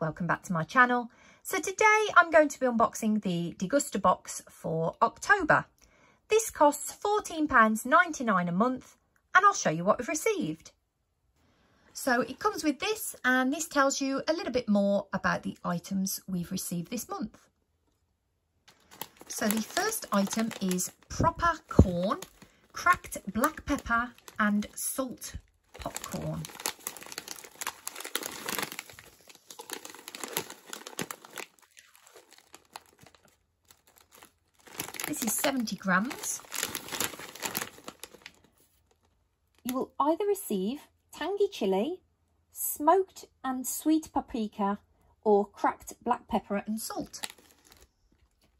welcome back to my channel. So today I'm going to be unboxing the Degusta box for October. This costs £14.99 a month and I'll show you what we've received. So it comes with this and this tells you a little bit more about the items we've received this month. So the first item is proper corn, cracked black pepper and salt popcorn. This is 70 grams. You will either receive tangy chilli, smoked and sweet paprika or cracked black pepper and salt.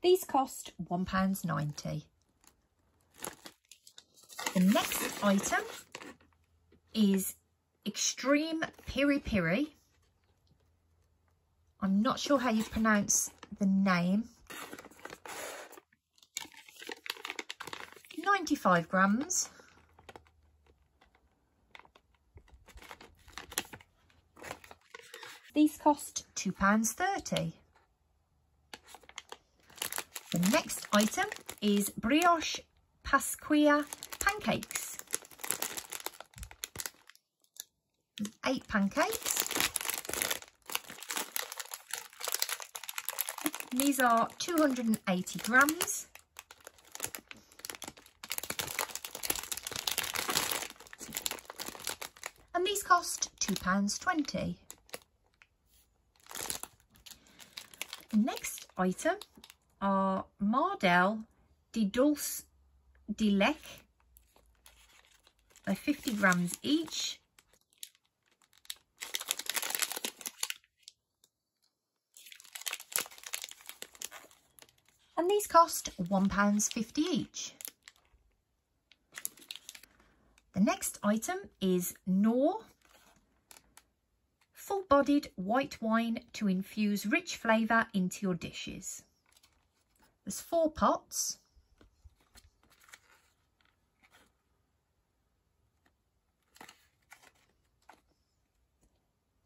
These cost £1.90. The next item is Extreme Piri Piri. I'm not sure how you pronounce the name. 95 grams. These cost £2.30. The next item is Brioche Pasquier pancakes. Eight pancakes. These are 280 grams. And these cost £2.20. Next item are Mardel de Dulce de Lec. They're 50 grams each. And these cost £1.50 each. The next item is Knorr full-bodied white wine to infuse rich flavour into your dishes. There's four pots.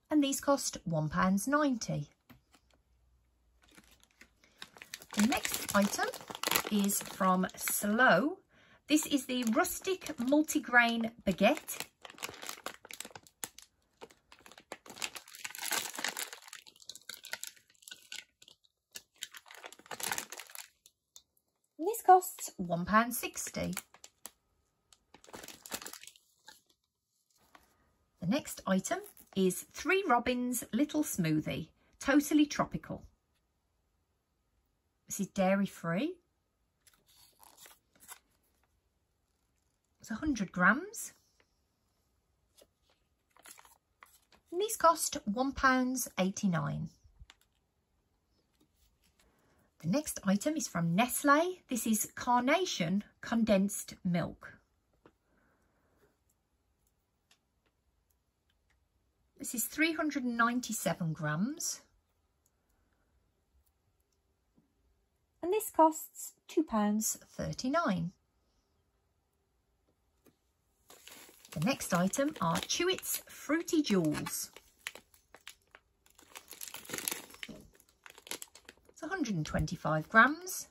And these cost £1.90. The next item is from Slooow. This is the rustic multigrain baguette this costs £1.60. The next item is Three Robins Little Smoothie, totally tropical. This is dairy free. It's 100 grams. And these cost £1.89. The next item is from Nestle. This is Carnation Condensed Milk. This is 397 grams. And this costs £2.39. The next item are Chewits Fruity Jewels. It's 125 grams.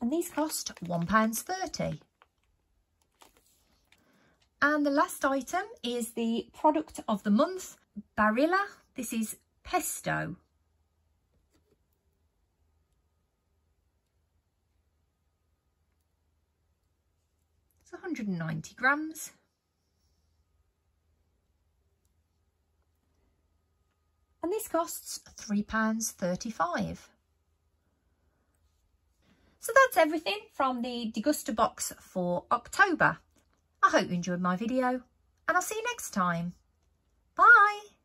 And these cost £1.30. And the last item is the product of the month, Barilla. This is pesto. It's 190 grams. And this costs £3.35. So that's everything from the Degusta box for October. I hope you enjoyed my video and I'll see you next time. Bye!